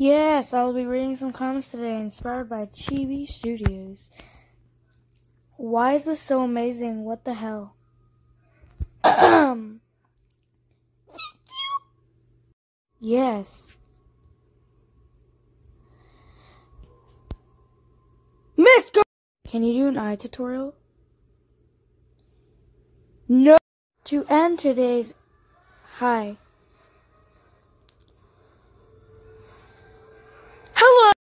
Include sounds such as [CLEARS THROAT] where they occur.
Yes, I'll be reading some comments today inspired by Chibi Studios. Why is this so amazing? What the hell? Thank [CLEARS THROAT] you. Yes. Mister, Can you do an eye tutorial? No. To end today's hi.